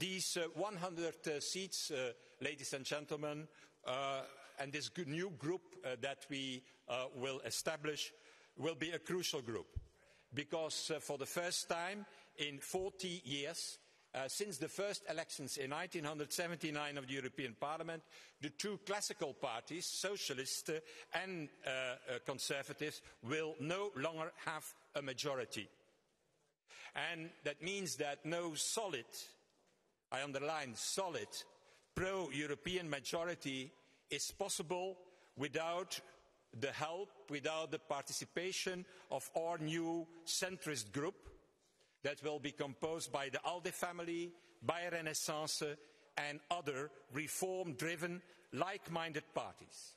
These uh, 100 uh, seats, uh, ladies and gentlemen, and this new group that we will establish will be a crucial group because for the first time in 40 years, uh, since the first elections in 1979 of the European Parliament, the two classical parties, Socialists and uh, uh, Conservatives, will no longer have a majority. And that means that no solid, I underline solid, pro-European majority is possible without the help, without the participation of our new centrist group, that will be composed by the ALDE family, by Renaissance and other reform-driven, like-minded parties.